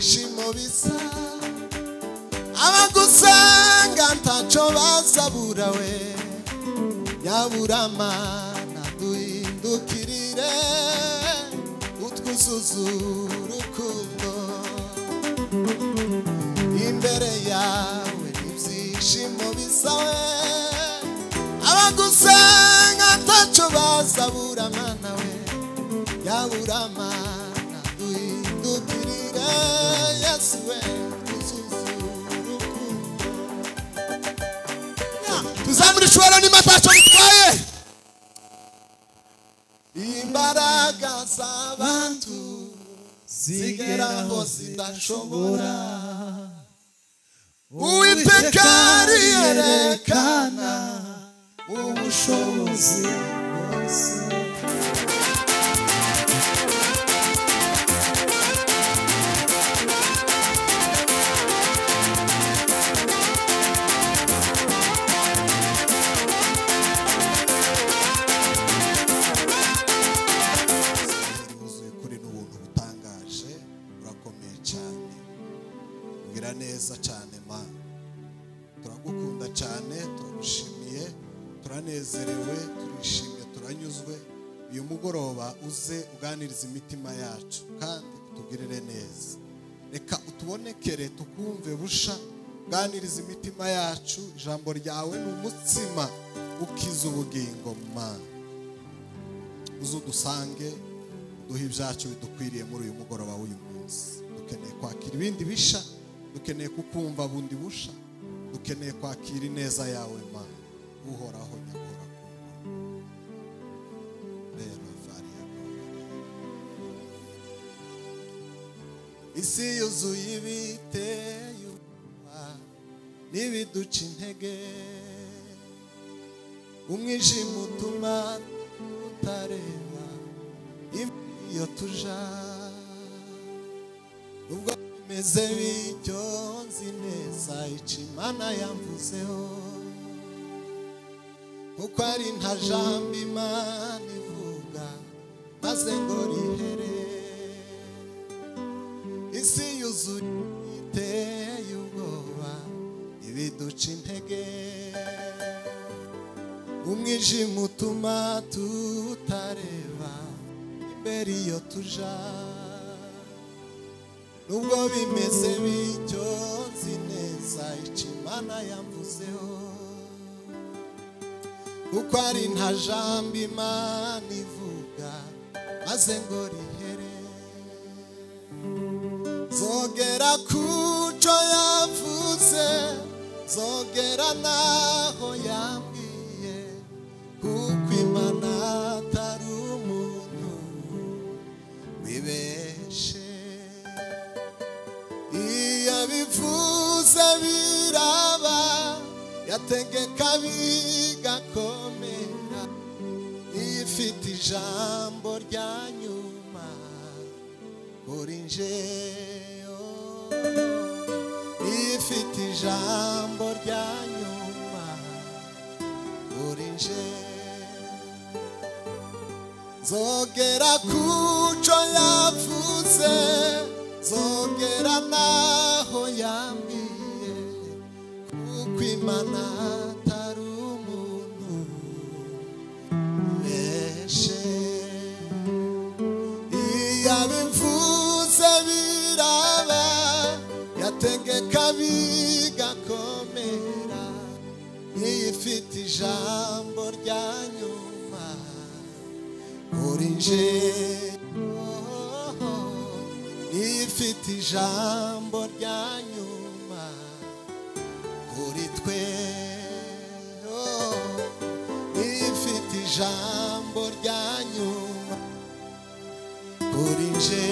ibyishimo bisa abagusanga ntacyo bazabura we nyabura mana duhindukirire. Utwuzuza urukundo. Imbere yawe ibyishimo bisa we abagusenga ntacyo bazabura mana we. Yabura tuzamura ishobora niba ntacyo bitwaye imbaraga z'abantu zigeraho tukumve busha uganiriza imitima yacu ijambo ryawe ni umutsima ukiza ubugingo mana uze udusange duhe ibyacu bidukwiriye muri uyu mugoroba w'uyu munsi. Dukeneye kwakira ibindi bisha dukeneye kukumva bundi busha dukeneye kwakira ineza yawe ma. Uhoraho nyagora rero variya isi yuzuye ubwoba n'ibiduca intege umwijima utuma tutareba iyo tuja. Ubwo bimeze bityo nzi neza imana yamvuzeho. Kuko ari nta jambo imana ivuga maze ngo rihere. Isi yuzuye ibiduca intege umwijima utuma tutareba imbere iyo tuja nubwo bimeze bityo nzi neza imana yamvuzeho kuko ari nta jambo imana ivuga maze ngo rihere zogera yavuze zogera naho yambwiye kuko imana atari umuntu wibeshe iyo bivuze biraba yategeka bigakomera iyo ijambo rya nyuma kuri njeyo ifite ijambo rya nyuma kuri njeyo zogera kuco yavuze zogera naho yambwiye kuko imana atari umuntu beshe iyo abivuze biraba tegekabiga komera. Ntiyifite ijambo rya nyuma. Urinje ntiyifite ijambo rya nyuma. Uri twe. Ntiyifite ijambo rya nyuma. Urinje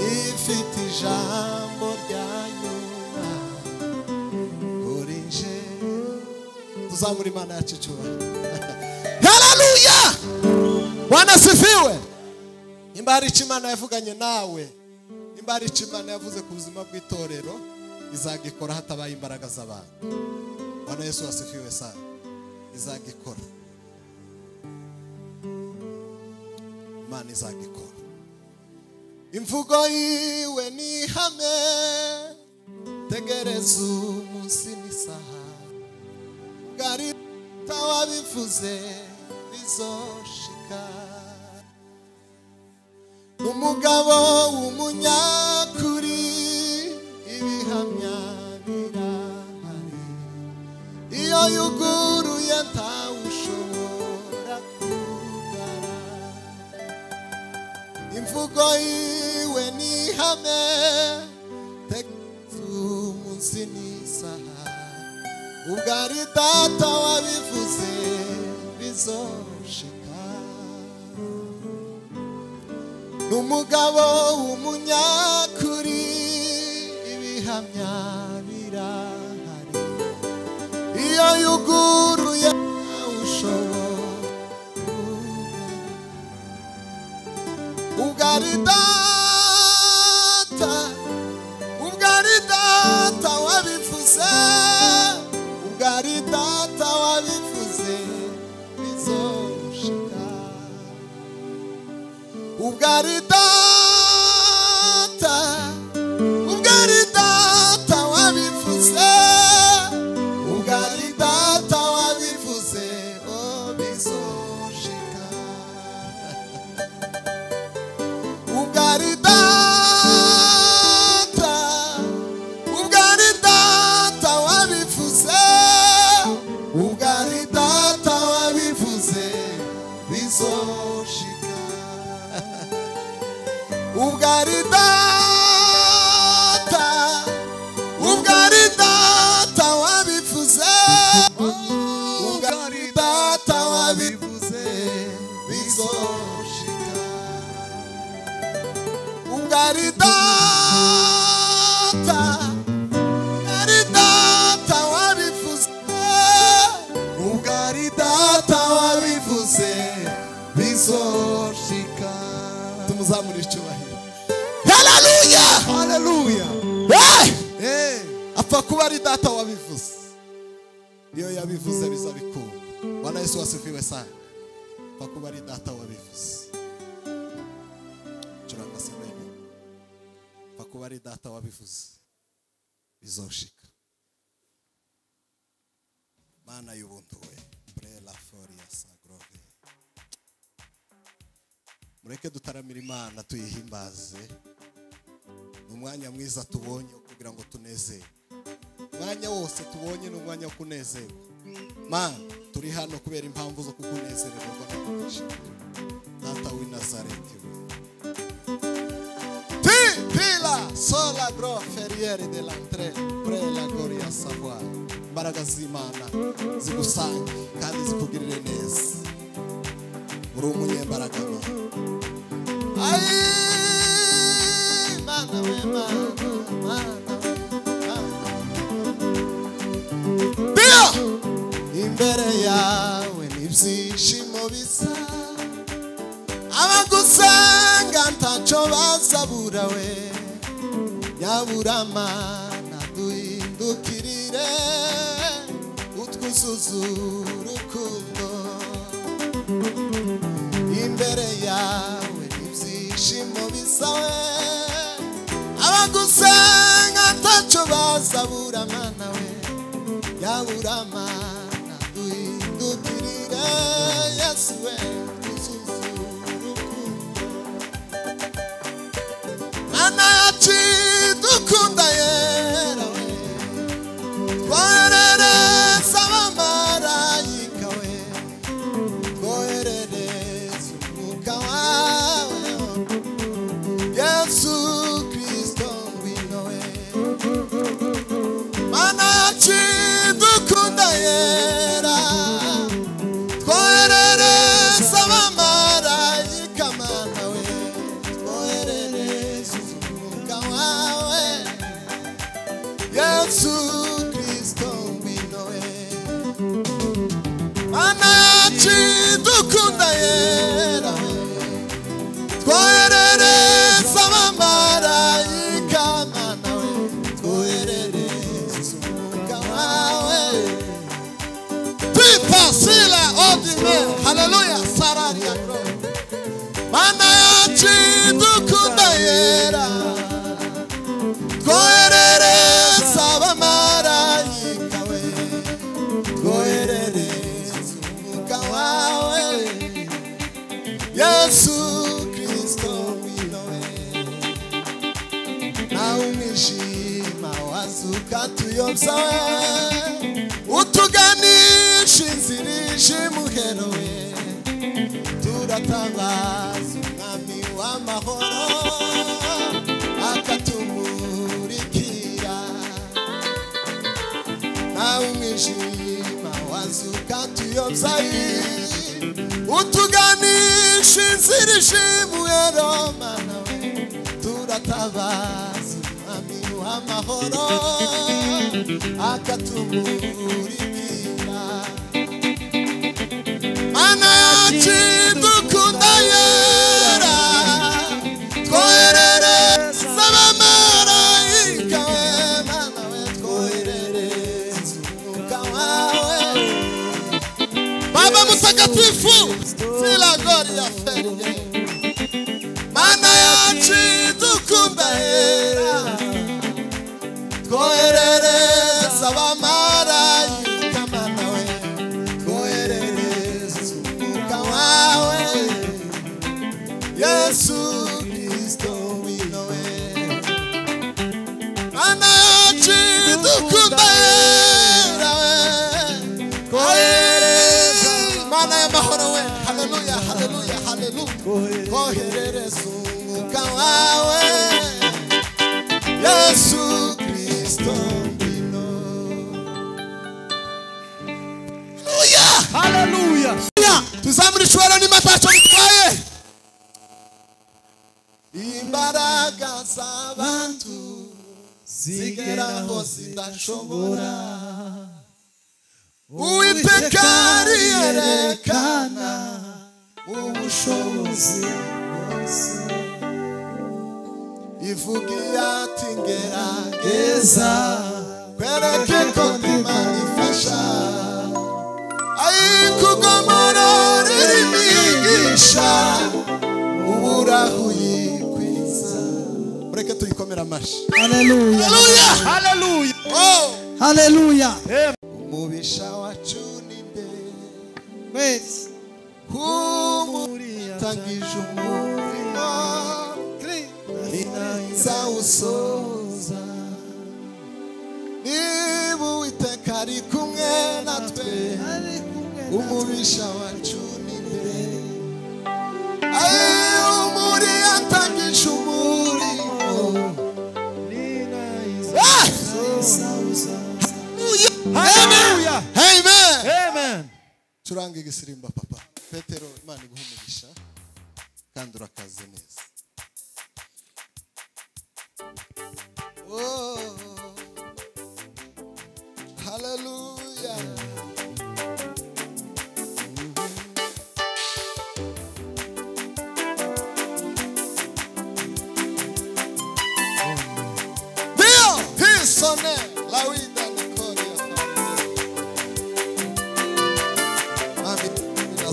ifite ijambo rya nyuma. Kuri nje tuzamura imana yacu icyubahiro. Haleluya bwana sifiwe nimba hari icyo imana yavuganye nawe? Nimba hari icyo imana yavuze ku buzima bw'itorero? Izagikora hatabaye imbaraga z'abantu. Bwana yesu wasifiwe sana. Izagikora. Imana izagikora imvugo yiwe ni ihame tegereza umunsi n'isaha. Bwari wabivuze bizoshika. Umugabo w'umunyakuri ibihamya birahari iyo yuguruye ntawushobora imvugo yiwe ni ihame tegereza umunsi n'isaha ubwo ari data wabivuze bizoshika. N'umugabo w'umunyakuri ibihamya birahari. Iyo yuguruye Margarida. Bizoshika tumuzamurire icyubahiro haleluya haleluya data wabivuze iyo yabivuze biza bikunda bwana yesu wasifiwe sana data wabivuze curanga semeni apfa data wabivuze bizoshika mana y'ubuntu we mureke dutaramira imana tuyihimbaze. Umwanya mwiza tubonye kugira ngo umwanya wose tubonye ni umwanya wo kunezerwa. Turi hano kubera impamvu zo kukunezererwa. No data w'i nazareti. We Ti, pila, sola gro feriere dell'antre, pre la gloria savoir. Imbaraga z'Imana zigusange kandi zikugirire neza. Uri umunyembaraga Mana. We, Mana, Mana. Dio! Imbere yawe n'ibyishimo bisa abagusenga ntacyo bazabura we nyabura mana duhindukirire utwuzuza urukundo imbere yawe ibyishimo bisawe abagusenga ataco bazabura mana we. Yabura mana duhindukirire. Yesu we mana yaciye era, goerere sabamara ikawe, goerere zumukawawe, Yesu Kristo milowe, na umishima wazuka tuyobzawe, utuganisha inzirishi muherowe, turatabaza umwami w'amahoro. Nawe umwijima wazuka tuyobya utuganisha inzira ije imuhero mana we? Turatabaza umwami w'amahoro akatumurikira mana yacu Ishobora nimba ntacyo bitwaye imbaraga z'abantu zigeraho zidashobora uwiteka riyerekana ubushobozi bwose. Ivugiye ati ngerageza kwereke ko imana tuyikomere amashyi Haleluya. haleluya Haleluya. oh umubisha wacu ni nde Kweli. kumutangije umurimo nzawusoza niba uwiteka ari kumwe natwe umubisha wacu curanga igisirimba papa. Petero imana iguha umugisha kandi urakaze neza. Oh, haleluya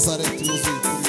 Nazareth nos.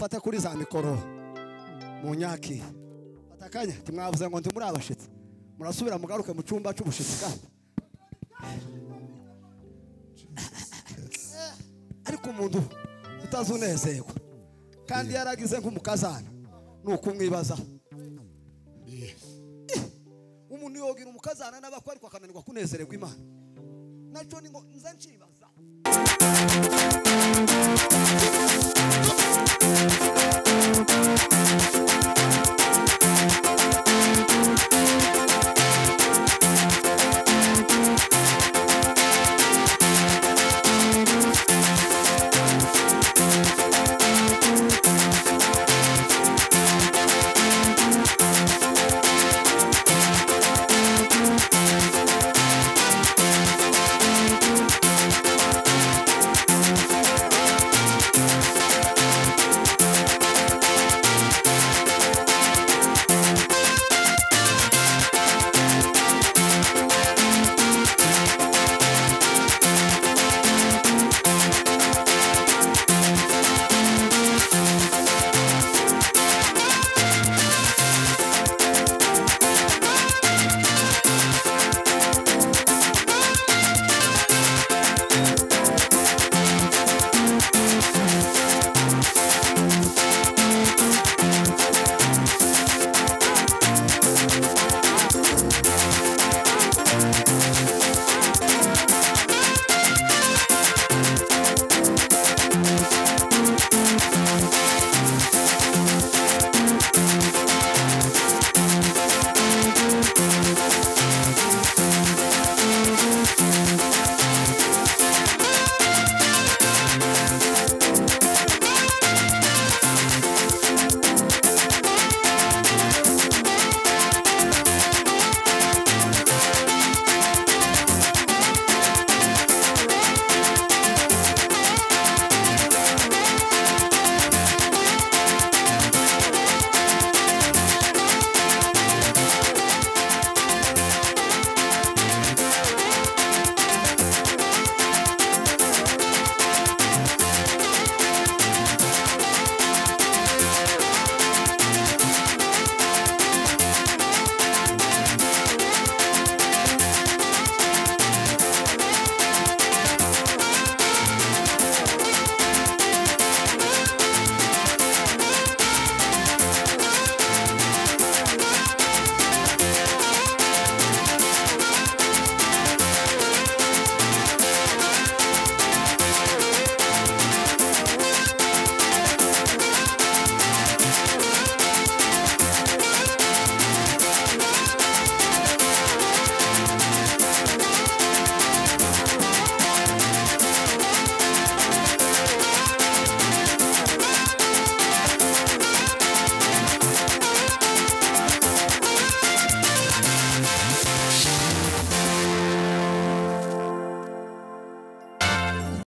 Mufate kuri za mikoro. Munyakire fata akanya timwavuze ngo ndi muri abashitsi murasubira mugaruke mu cyumba cy'ubushitsi kandi. Ariko umuntu utazunezerwa kandi yaragize nk'umukazana. Ni ukumwibaza umuntu yogira umukazana n'abakwe ariko akananirwa kunezererwa imana. Nacyo ni ngo nshibaza Música